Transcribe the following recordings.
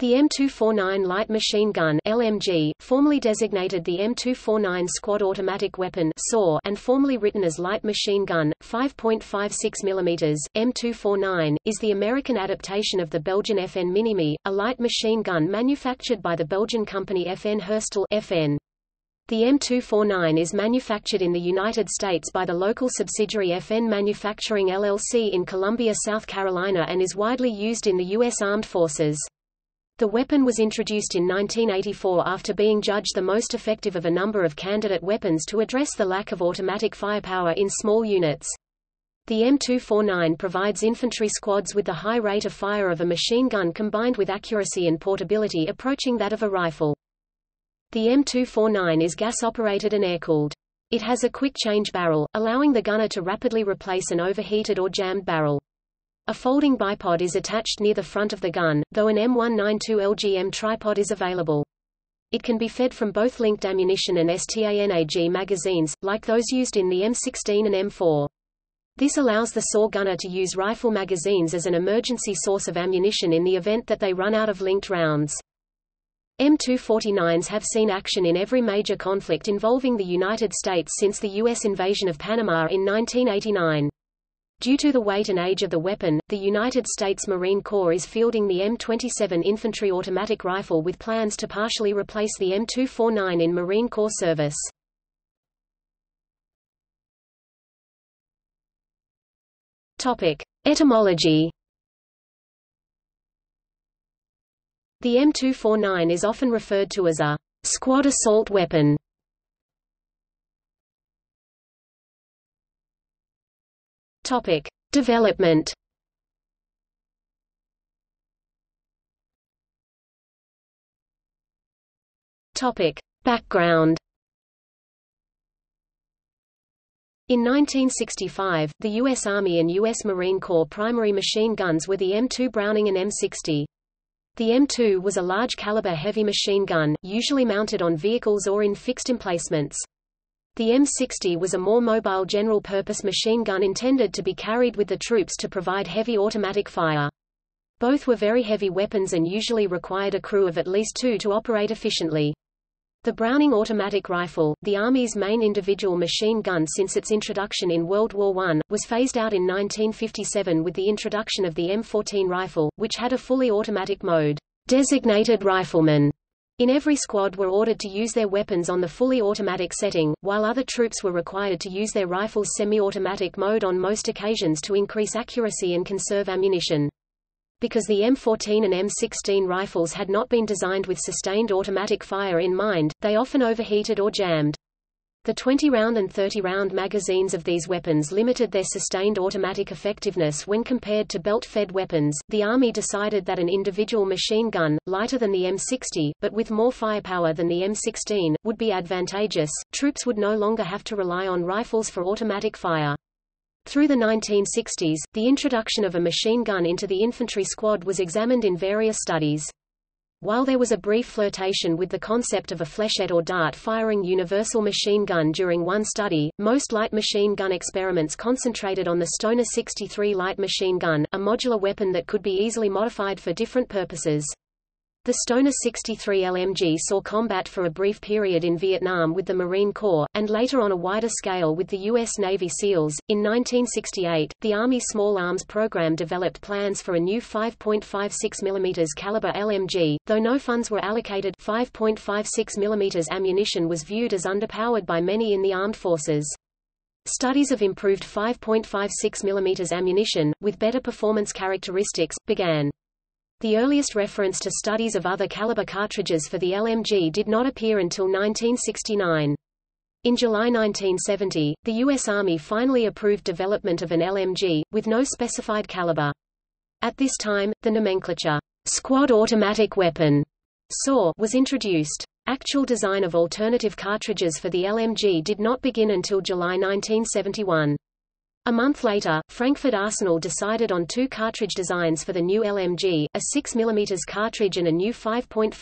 The M249 light machine gun LMG, formerly designated the M249 Squad Automatic Weapon SAW and formerly written as Light Machine Gun, 5.56 mm, M249, is the American adaptation of the Belgian FN Minimi, a light machine gun manufactured by the Belgian company FN Herstal FN. The M249 is manufactured in the United States by the local subsidiary FN Manufacturing LLC in Columbia, South Carolina and is widely used in the U.S. Armed Forces. The weapon was introduced in 1984 after being judged the most effective of a number of candidate weapons to address the lack of automatic firepower in small units. The M249 provides infantry squads with the high rate of fire of a machine gun combined with accuracy and portability approaching that of a rifle. The M249 is gas-operated and air-cooled. It has a quick-change barrel, allowing the gunner to rapidly replace an overheated or jammed barrel. A folding bipod is attached near the front of the gun, though an M192 LGM tripod is available. It can be fed from both linked ammunition and STANAG magazines, like those used in the M16 and M4. This allows the SAW gunner to use rifle magazines as an emergency source of ammunition in the event that they run out of linked rounds. M249s have seen action in every major conflict involving the United States since the U.S. invasion of Panama in 1989. Due to the weight and age of the weapon, the United States Marine Corps is fielding the M27 infantry automatic rifle with plans to partially replace the M249 in Marine Corps service. Topic: Etymology. The M249 is often referred to as a squad assault weapon. Topic: Development. Topic: Background. In 1965, the U.S. Army and U.S. Marine Corps primary machine guns were the M2 Browning and M60. The M2 was a large-caliber heavy machine gun, usually mounted on vehicles or in fixed emplacements. The M60 was a more mobile general-purpose machine gun intended to be carried with the troops to provide heavy automatic fire. Both were very heavy weapons and usually required a crew of at least two to operate efficiently. The Browning automatic rifle, the Army's main individual machine gun since its introduction in World War I, was phased out in 1957 with the introduction of the M14 rifle, which had a fully automatic mode. Designated rifleman in every squad were ordered to use their weapons on the fully automatic setting, while other troops were required to use their rifles semi-automatic mode on most occasions to increase accuracy and conserve ammunition. Because the M14 and M16 rifles had not been designed with sustained automatic fire in mind, they often overheated or jammed. The 20-round and 30-round magazines of these weapons limited their sustained automatic effectiveness when compared to belt-fed weapons. The Army decided that an individual machine gun, lighter than the M60, but with more firepower than the M16, would be advantageous. Troops would no longer have to rely on rifles for automatic fire. Through the 1960s, the introduction of a machine gun into the infantry squad was examined in various studies. While there was a brief flirtation with the concept of a flechette or dart-firing universal machine gun during one study, most light machine gun experiments concentrated on the Stoner 63 light machine gun, a modular weapon that could be easily modified for different purposes. The Stoner 63 LMG saw combat for a brief period in Vietnam with the Marine Corps, and later on a wider scale with the U.S. Navy SEALs. In 1968, the Army Small Arms Program developed plans for a new 5.56 mm caliber LMG, though no funds were allocated 5.56 mm ammunition was viewed as underpowered by many in the armed forces. Studies of improved 5.56 mm ammunition, with better performance characteristics, began. The earliest reference to studies of other caliber cartridges for the LMG did not appear until 1969. In July 1970, the U.S. Army finally approved development of an LMG, with no specified caliber. At this time, the nomenclature, Squad Automatic Weapon, SAW, was introduced. Actual design of alternative cartridges for the LMG did not begin until July 1971. A month later, Frankfurt Arsenal decided on two cartridge designs for the new LMG, a 6 mm cartridge and a new 5.56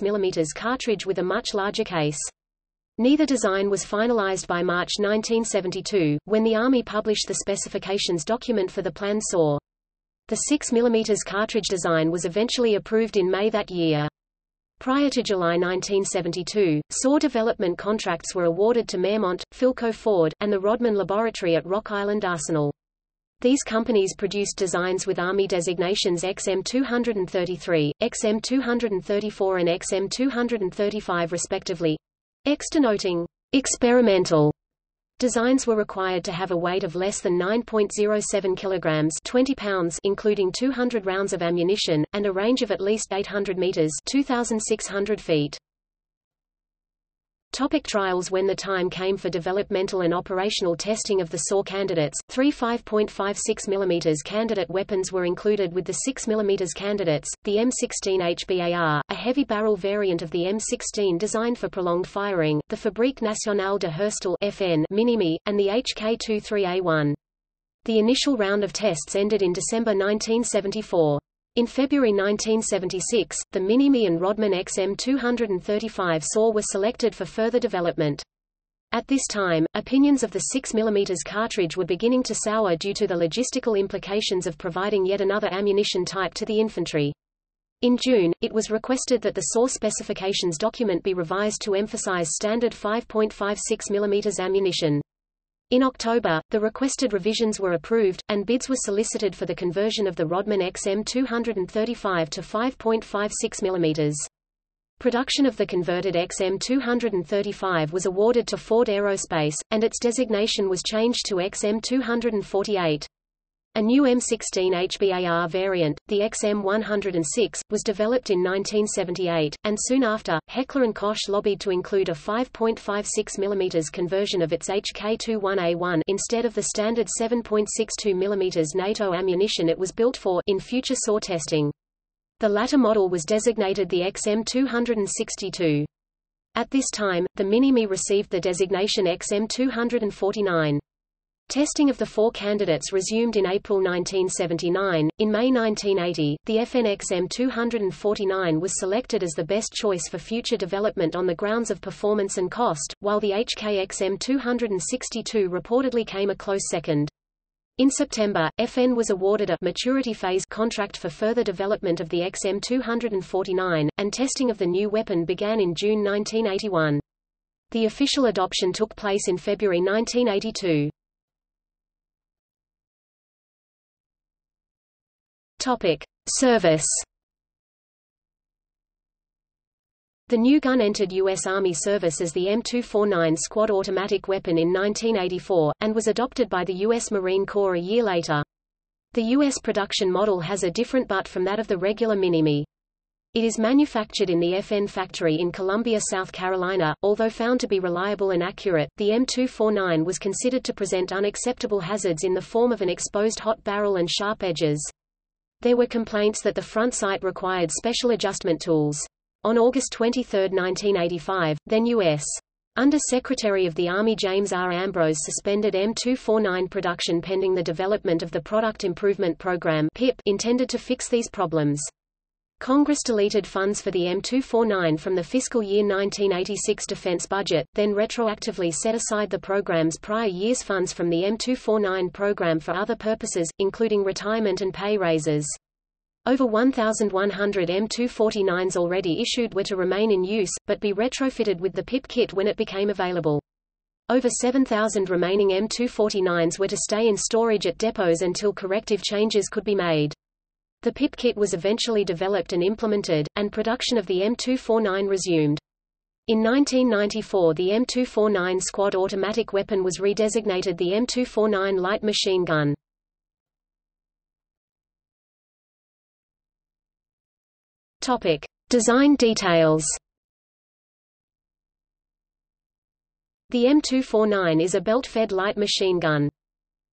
mm cartridge with a much larger case. Neither design was finalized by March 1972, when the Army published the specifications document for the plan SAW. The 6 mm cartridge design was eventually approved in May that year. Prior to July 1972, SAW development contracts were awarded to Maremont, Philco Ford, and the Rodman Laboratory at Rock Island Arsenal. These companies produced designs with Army designations XM233, XM234 and XM235 respectively. X denoting experimental Designs were required to have a weight of less than 9.07 kilograms 20 pounds including 200 rounds of ammunition, and a range of at least 800 meters 2,600 feet. Topic trials When the time came for developmental and operational testing of the SAW candidates, three 5.56 mm candidate weapons were included with the 6 mm candidates, the M16 HBAR, a heavy barrel variant of the M16 designed for prolonged firing, the Fabrique Nationale de Herstal FN Minimi, and the HK-23A1. The initial round of tests ended in December 1974. In February 1976, the Minimi and Rodman XM235 SAW were selected for further development. At this time, opinions of the 6 mm cartridge were beginning to sour due to the logistical implications of providing yet another ammunition type to the infantry. In June, it was requested that the SAW specifications document be revised to emphasize standard 5.56 mm ammunition. In October, the requested revisions were approved, and bids were solicited for the conversion of the Rodman XM235 to 5.56 mm. Production of the converted XM235 was awarded to Ford Aerospace, and its designation was changed to XM248. A new M16 HBAR variant, the XM106, was developed in 1978, and soon after, Heckler & Koch lobbied to include a 5.56 mm conversion of its HK21A1 instead of the standard 7.62 mm NATO ammunition it was built for in future SAW testing. The latter model was designated the XM262. At this time, the Minimi received the designation XM249. Testing of the four candidates resumed in April 1979. In May 1980, the FNX M249 was selected as the best choice for future development on the grounds of performance and cost, while the HKX M262 reportedly came a close second. In September, FN was awarded a maturity phase contract for further development of the XM249, and testing of the new weapon began in June 1981. The official adoption took place in February 1982. Topic: Service. The new gun entered U.S. Army service as the M249 Squad automatic weapon in 1984, and was adopted by the U.S. Marine Corps a year later. The U.S. production model has a different butt from that of the regular Minimi. It is manufactured in the FN factory in Columbia, South Carolina. Although found to be reliable and accurate, the M249 was considered to present unacceptable hazards in the form of an exposed hot barrel and sharp edges. There were complaints that the front sight required special adjustment tools. On August 23, 1985, then U.S. Under-Secretary of the Army James R. Ambrose suspended M249 production pending the development of the Product Improvement Program intended to fix these problems. Congress deleted funds for the M249 from the fiscal year 1986 defense budget, then retroactively set aside the program's prior year's funds from the M249 program for other purposes, including retirement and pay raises. Over 1,100 M249s already issued were to remain in use, but be retrofitted with the PIP kit when it became available. Over 7,000 remaining M249s were to stay in storage at depots until corrective changes could be made. The PIP kit was eventually developed and implemented, and production of the M249 resumed. In 1994 the M249 squad automatic weapon was redesignated the M249 light machine gun. Topic: Design details. The M249 is a belt-fed light machine gun.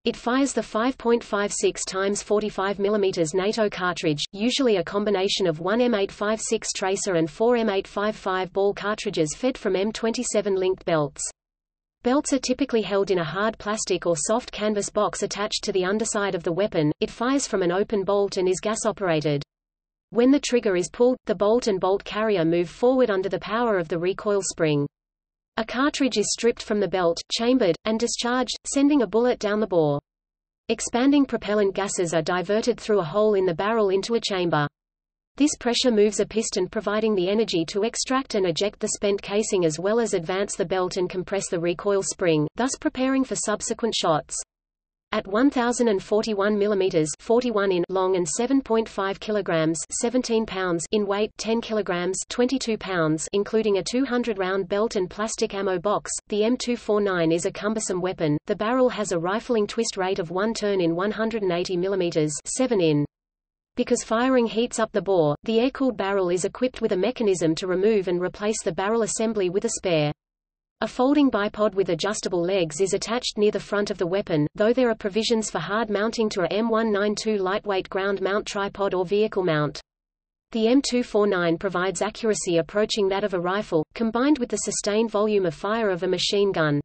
It fires the 5.56 x 45 mm NATO cartridge, usually a combination of one M856 tracer and four M855 ball cartridges fed from M27 linked belts. Belts are typically held in a hard plastic or soft canvas box attached to the underside of the weapon. It fires from an open bolt and is gas-operated. When the trigger is pulled, the bolt and bolt carrier move forward under the power of the recoil spring. A cartridge is stripped from the belt, chambered, and discharged, sending a bullet down the bore. Expanding propellant gases are diverted through a hole in the barrel into a chamber. This pressure moves a piston providing the energy to extract and eject the spent casing as well as advance the belt and compress the recoil spring, thus preparing for subsequent shots. At 1041 mm 41 in long and 7.5 kilograms 17 pounds in weight 10 kilograms 22 pounds including a 200 round belt and plastic ammo box, the M249 is a cumbersome weapon. The barrel has a rifling twist rate of 1 turn in 180 mm 7 in. Because firing heats up the bore, the air-cooled barrel is equipped with a mechanism to remove and replace the barrel assembly with a spare. A folding bipod with adjustable legs is attached near the front of the weapon, though there are provisions for hard mounting to a M192 lightweight ground mount tripod or vehicle mount. The M249 provides accuracy approaching that of a rifle, combined with the sustained volume of fire of a machine gun.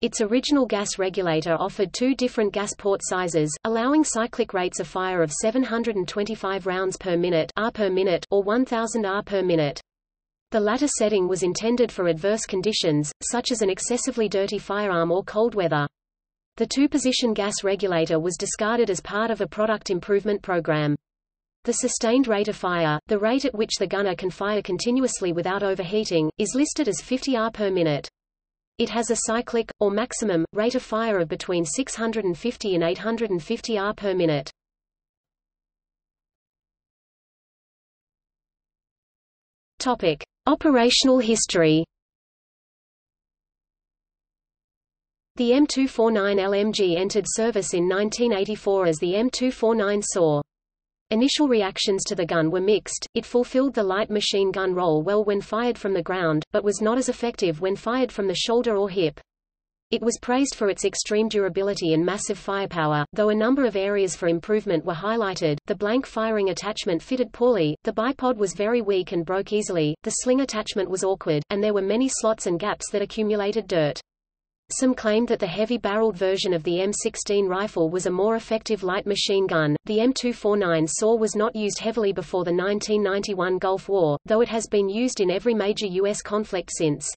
Its original gas regulator offered two different gas port sizes, allowing cyclic rates of fire of 725 rounds per minute, R per minute or 1000 R per minute. The latter setting was intended for adverse conditions, such as an excessively dirty firearm or cold weather. The two-position gas regulator was discarded as part of a product improvement program. The sustained rate of fire, the rate at which the gunner can fire continuously without overheating, is listed as 50 R per minute. It has a cyclic, or maximum, rate of fire of between 650 and 850 R per minute. Topic. Operational history The M249 LMG entered service in 1984 as the M249 SAW. Initial reactions to the gun were mixed, it fulfilled the light machine gun role well when fired from the ground, but was not as effective when fired from the shoulder or hip. It was praised for its extreme durability and massive firepower, though a number of areas for improvement were highlighted. The blank firing attachment fitted poorly, the bipod was very weak and broke easily, the sling attachment was awkward, and there were many slots and gaps that accumulated dirt. Some claimed that the heavy-barreled version of the M16 rifle was a more effective light machine gun. The M249 SAW was not used heavily before the 1991 Gulf War, though it has been used in every major U.S. conflict since.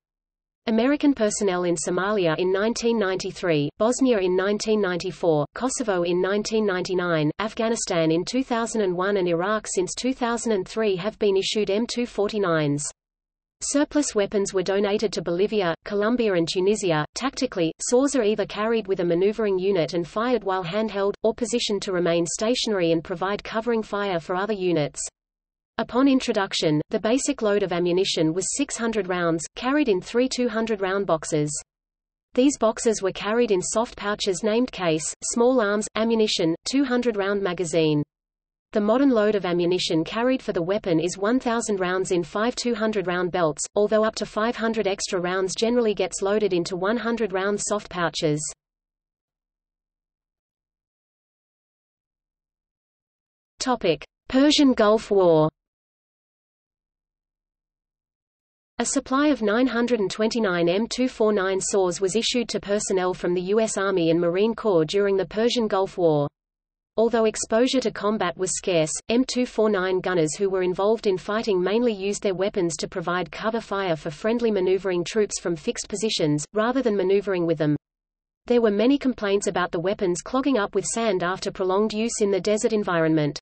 American personnel in Somalia in 1993, Bosnia in 1994, Kosovo in 1999, Afghanistan in 2001 and Iraq since 2003 have been issued M249s. Surplus weapons were donated to Bolivia, Colombia and Tunisia. Tactically, SAWs are either carried with a maneuvering unit and fired while handheld, or positioned to remain stationary and provide covering fire for other units. Upon introduction, the basic load of ammunition was 600 rounds, carried in three 200-round boxes. These boxes were carried in soft pouches named case, small arms, ammunition, 200-round magazine. The modern load of ammunition carried for the weapon is 1,000 rounds in five 200-round belts, although up to 500 extra rounds generally gets loaded into 100-round soft pouches. Persian Gulf War A supply of 929 M249 SAWs was issued to personnel from the U.S. Army and Marine Corps during the Persian Gulf War. Although exposure to combat was scarce, M249 gunners who were involved in fighting mainly used their weapons to provide cover fire for friendly maneuvering troops from fixed positions, rather than maneuvering with them. There were many complaints about the weapons clogging up with sand after prolonged use in the desert environment.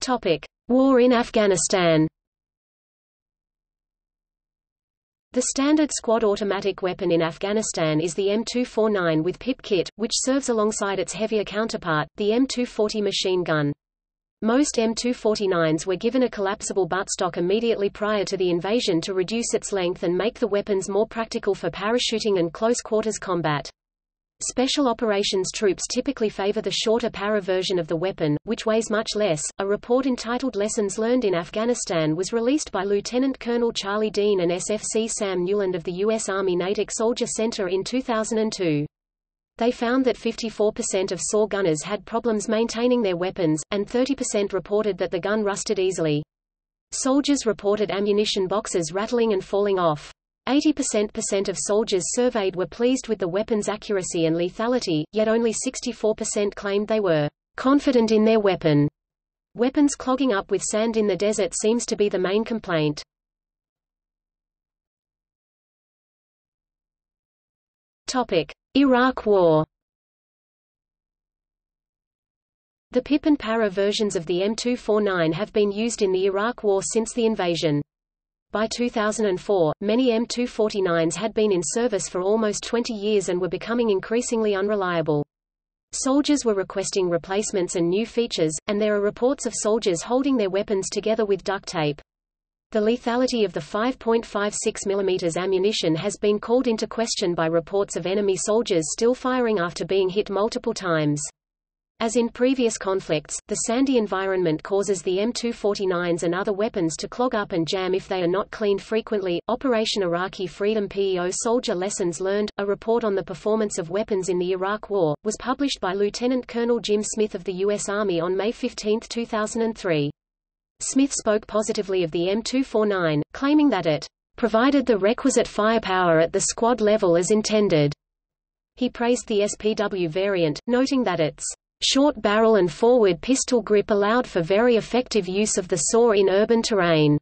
Topic: War in Afghanistan. The standard squad automatic weapon in Afghanistan is the M249 with PIP kit, which serves alongside its heavier counterpart, the M240 machine gun. Most M249s were given a collapsible buttstock immediately prior to the invasion to reduce its length and make the weapons more practical for parachuting and close-quarters combat. Special operations troops typically favor the shorter para version of the weapon, which weighs much less. A report entitled Lessons Learned in Afghanistan was released by Lieutenant Colonel Charlie Dean and SFC Sam Newland of the U.S. Army Natick Soldier Center in 2002. They found that 54% of SAW gunners had problems maintaining their weapons, and 30% reported that the gun rusted easily. Soldiers reported ammunition boxes rattling and falling off. 80% of soldiers surveyed were pleased with the weapon's accuracy and lethality, yet only 64% claimed they were confident in their weapon. Weapons clogging up with sand in the desert seems to be the main complaint. Topic: Iraq War. The Pip and Para versions of the M249 have been used in the Iraq War since the invasion. By 2004, many M249s had been in service for almost 20 years and were becoming increasingly unreliable. Soldiers were requesting replacements and new features, and there are reports of soldiers holding their weapons together with duct tape. The lethality of the 5.56 mm ammunition has been called into question by reports of enemy soldiers still firing after being hit multiple times. As in previous conflicts, the sandy environment causes the M249s and other weapons to clog up and jam if they are not cleaned frequently. Operation Iraqi Freedom PEO Soldier Lessons Learned, a report on the performance of weapons in the Iraq War, was published by Lieutenant Colonel Jim Smith of the U.S. Army on May 15, 2003. Smith spoke positively of the M249, claiming that it provided the requisite firepower at the squad level as intended. He praised the SPW variant, noting that its Short barrel and forward pistol grip allowed for very effective use of the SAW in urban terrain.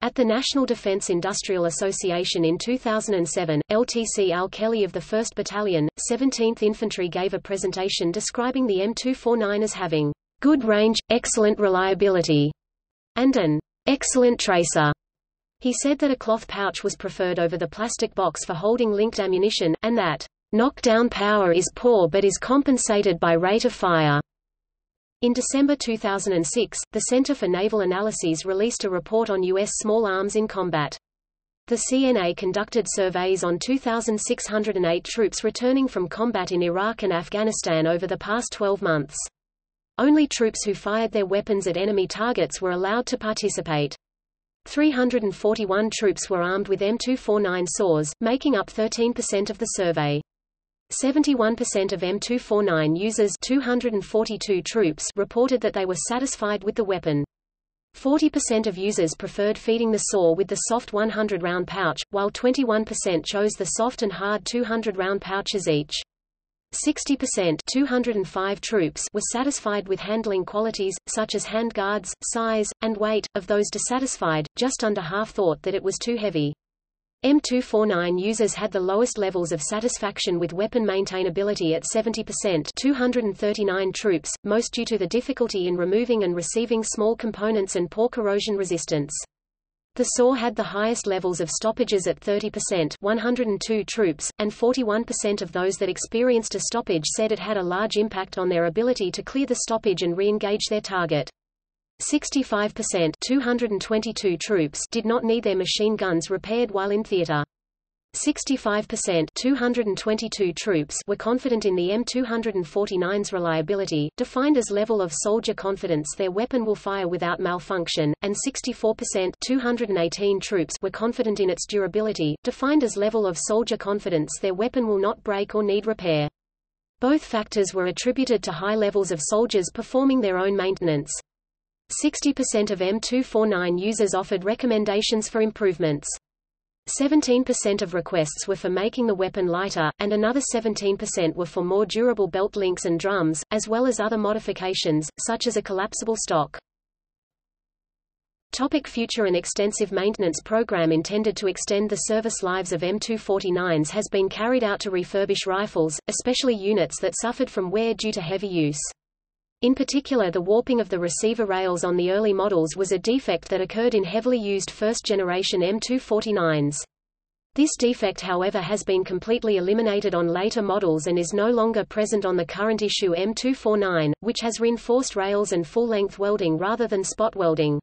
At the National Defense Industrial Association in 2007, LTC Al Kelly of the 1st Battalion, 17th Infantry gave a presentation describing the M249 as having good range, excellent reliability, and an excellent tracer. He said that a cloth pouch was preferred over the plastic box for holding linked ammunition, and that Knockdown power is poor but is compensated by rate of fire. In December 2006, the Center for Naval Analyses released a report on U.S. small arms in combat. The CNA conducted surveys on 2,608 troops returning from combat in Iraq and Afghanistan over the past 12 months. Only troops who fired their weapons at enemy targets were allowed to participate. 341 troops were armed with M249 saws, making up 13% of the survey. 71% of M249 users 242 troops reported that they were satisfied with the weapon. 40% of users preferred feeding the SAW with the soft 100-round pouch, while 21% chose the soft and hard 200-round pouches each. 60% 205 troops were satisfied with handling qualities, such as handguards, size, and weight. Of those dissatisfied, just under half thought that it was too heavy. M249 users had the lowest levels of satisfaction with weapon maintainability at 70% 239 troops, most due to the difficulty in removing and receiving small components and poor corrosion resistance. The SAW had the highest levels of stoppages at 30% 102 troops, and 41% of those that experienced a stoppage said it had a large impact on their ability to clear the stoppage and re-engage their target. 65% 222 troops did not need their machine guns repaired while in theater. 65% 222 troops were confident in the M249's reliability, defined as level of soldier confidence their weapon will fire without malfunction, and 64% 218 troops were confident in its durability, defined as level of soldier confidence their weapon will not break or need repair. Both factors were attributed to high levels of soldiers performing their own maintenance. 60% of M249 users offered recommendations for improvements. 17% of requests were for making the weapon lighter, and another 17% were for more durable belt links and drums, as well as other modifications, such as a collapsible stock. Topic future An extensive maintenance program intended to extend the service lives of M249s has been carried out to refurbish rifles, especially units that suffered from wear due to heavy use. In particular the warping of the receiver rails on the early models was a defect that occurred in heavily used first-generation M249s. This defect however has been completely eliminated on later models and is no longer present on the current issue M249, which has reinforced rails and full-length welding rather than spot welding.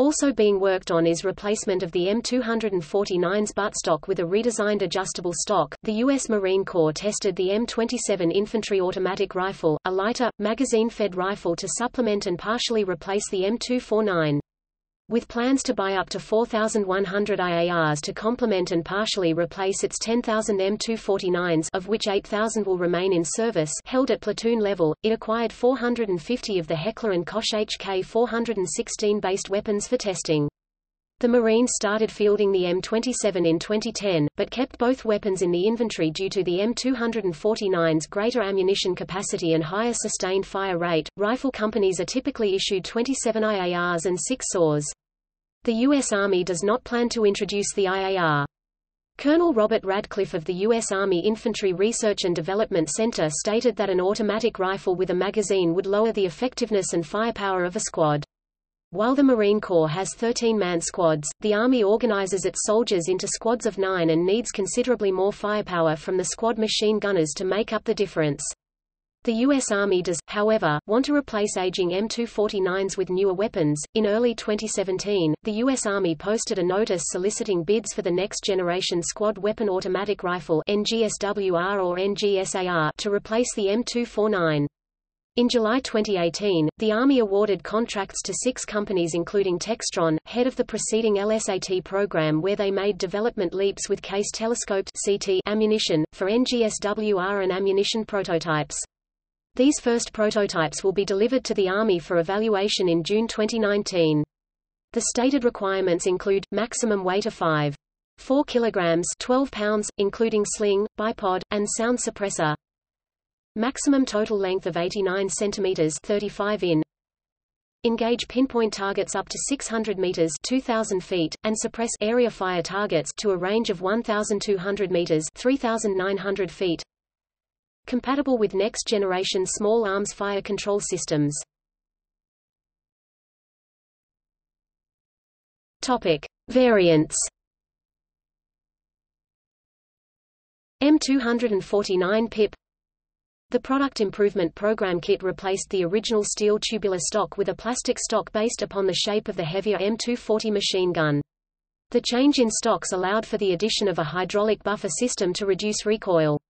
Also being worked on is replacement of the M249's buttstock with a redesigned adjustable stock. The U.S. Marine Corps tested the M27 infantry automatic rifle, a lighter, magazine-fed rifle to supplement and partially replace the M249 with plans to buy up to 4,100 IARs to complement and partially replace its 10,000 M249s of which 8,000 will remain in service held at platoon level, it acquired 450 of the Heckler & Koch HK-416-based weapons for testing. The Marines started fielding the M27 in 2010, but kept both weapons in the inventory due to the M249's greater ammunition capacity and higher sustained fire rate. Rifle companies are typically issued 27 IARs and 6 SAWs. The U.S. Army does not plan to introduce the IAR. Colonel Robert Radcliffe of the U.S. Army Infantry Research and Development Center stated that an automatic rifle with a magazine would lower the effectiveness and firepower of a squad. While the Marine Corps has 13-man squads, the Army organizes its soldiers into squads of nine and needs considerably more firepower from the squad machine gunners to make up the difference. The U.S. Army does, however, want to replace aging M249s with newer weapons. In early 2017, the U.S. Army posted a notice soliciting bids for the Next Generation Squad Weapon Automatic Rifle NGSWR or NGSAR to replace the M249. In July 2018, the Army awarded contracts to six companies including Textron, head of the preceding LSAT program where they made development leaps with case telescoped CT ammunition, for NGSWR and ammunition prototypes. These first prototypes will be delivered to the Army for evaluation in June 2019. The stated requirements include, maximum weight of 5. 4 kilograms 12 pounds, including sling, bipod, and sound suppressor. Maximum total length of 89 centimeters 35 in. Engage pinpoint targets up to 600 meters 2000 feet, and suppress area fire targets to a range of 1200 meters 3900 feet. Compatible with next-generation small arms fire control systems. Topic: Variants. M249 PIP The Product Improvement Program kit replaced the original steel tubular stock with a plastic stock based upon the shape of the heavier M240 machine gun. The change in stocks allowed for the addition of a hydraulic buffer system to reduce recoil.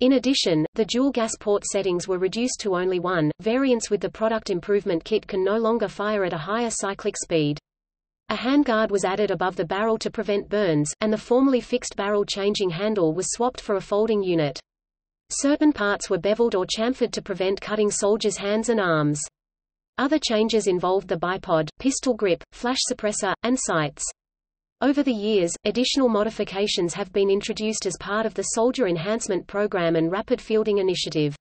In addition, the dual gas port settings were reduced to only one. Variants with the product improvement kit can no longer fire at a higher cyclic speed. A handguard was added above the barrel to prevent burns, and the formerly fixed barrel changing handle was swapped for a folding unit. Certain parts were beveled or chamfered to prevent cutting soldiers' hands and arms. Other changes involved the bipod, pistol grip, flash suppressor, and sights. Over the years, additional modifications have been introduced as part of the Soldier Enhancement Program and Rapid Fielding Initiative.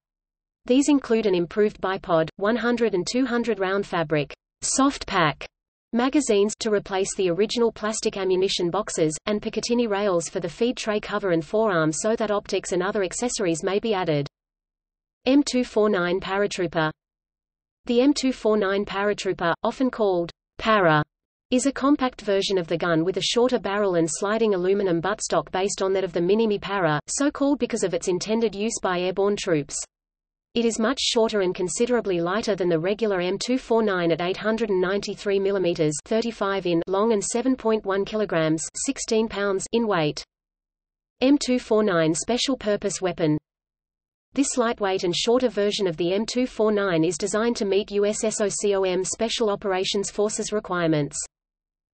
These include an improved bipod, 100 and 200 round fabric soft pack magazines to replace the original plastic ammunition boxes, and Picatinny rails for the feed tray cover and forearm so that optics and other accessories may be added. M249 Paratrooper The M249 Paratrooper, often called Para, is a compact version of the gun with a shorter barrel and sliding aluminum buttstock based on that of the Minimi Para, so called because of its intended use by airborne troops. It is much shorter and considerably lighter than the regular M249 at 893 mm 35 in long and 7.1 kg 16 pounds in weight. M249 Special Purpose Weapon This lightweight and shorter version of the M249 is designed to meet USSOCOM Special Operations Forces requirements.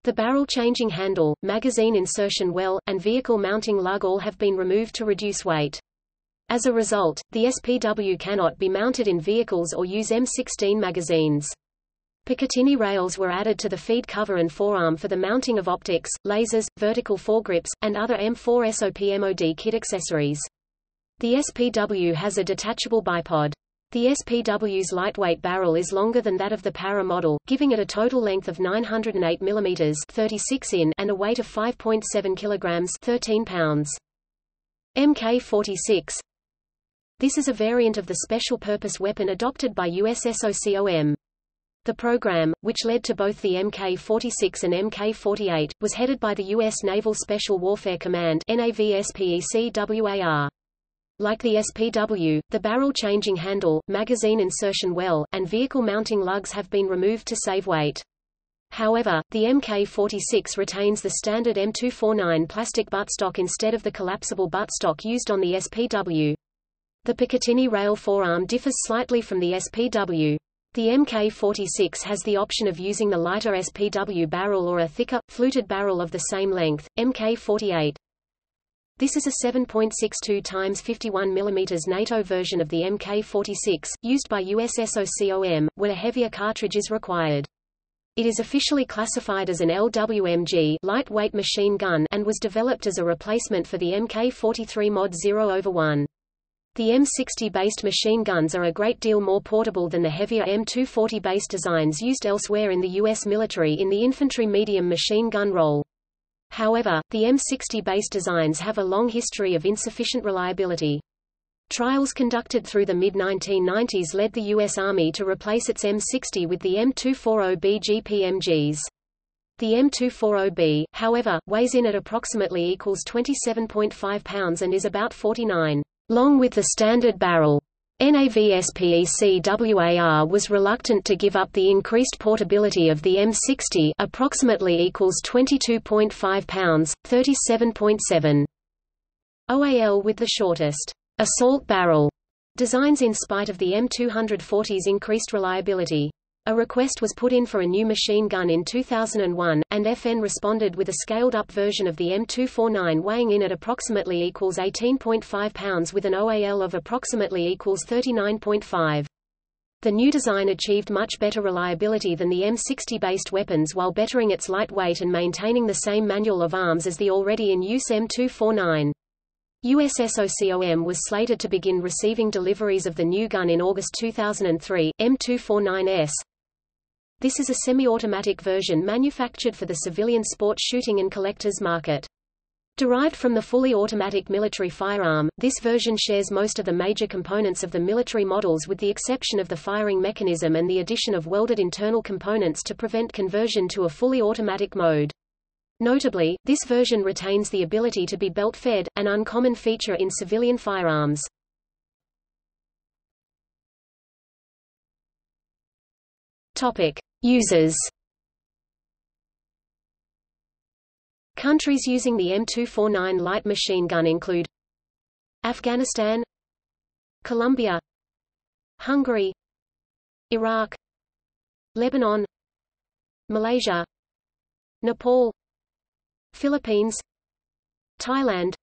The barrel-changing handle, magazine insertion well, and vehicle mounting lug all have been removed to reduce weight. As a result, the SPW cannot be mounted in vehicles or use M16 magazines. Picatinny rails were added to the feed cover and forearm for the mounting of optics, lasers, vertical foregrips, and other M4 SOP MOD kit accessories. The SPW has a detachable bipod. The SPW's lightweight barrel is longer than that of the Para model, giving it a total length of 908 mm 36 in and a weight of 5.7 kg 13 pounds. Mk46 This is a variant of the special-purpose weapon adopted by USSOCOM. The program, which led to both the Mk-46 and Mk-48, was headed by the U.S. Naval Special Warfare Command NAVSPECWAR. Like the SPW, the barrel-changing handle, magazine insertion well, and vehicle mounting lugs have been removed to save weight. However, the Mk46 retains the standard M249 plastic buttstock instead of the collapsible buttstock used on the SPW. The Picatinny rail forearm differs slightly from the SPW. The Mk46 has the option of using the lighter SPW barrel or a thicker, fluted barrel of the same length, Mk48. This is a 7.62 x 51 mm NATO version of the Mk-46, used by USSOCOM, when a heavier cartridge is required. It is officially classified as an LWMG lightweight machine gun and was developed as a replacement for the Mk-43 Mod 0 over 1. The M60-based machine guns are a great deal more portable than the heavier M240-based designs used elsewhere in the U.S. military in the infantry medium machine gun role. However, the M60-based designs have a long history of insufficient reliability. Trials conducted through the mid-1990s led the U.S. Army to replace its M60 with the M240B GPMGs. The M240B, however, weighs in at approximately equals 27.5 pounds and is about 49 long with the standard barrel. NAVSPECWAR was reluctant to give up the increased portability of the M60 approximately equals 22.5 pounds, 37.7 OAL with the shortest assault barrel designs in spite of the M240's increased reliability. A request was put in for a new machine gun in 2001, and FN responded with a scaled-up version of the M249 weighing in at approximately equals 18.5 pounds with an OAL of approximately equals 39.5. The new design achieved much better reliability than the M60-based weapons while bettering its lightweight and maintaining the same manual of arms as the already in use M249. USSOCOM was slated to begin receiving deliveries of the new gun in August 2003, M249S, this is a semi-automatic version manufactured for the civilian sport shooting and collectors market. Derived from the fully automatic military firearm, this version shares most of the major components of the military models with the exception of the firing mechanism and the addition of welded internal components to prevent conversion to a fully automatic mode. Notably, this version retains the ability to be belt-fed, an uncommon feature in civilian firearms. Topic: Users. Countries using the M249 light machine gun include Afghanistan Colombia Hungary Iraq Lebanon Malaysia Nepal Philippines Thailand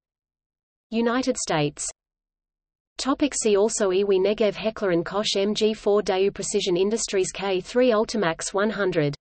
United States Topic see also Iwi Negev Heckler & Koch MG4 Daewoo Precision Industries K3 Ultimax 100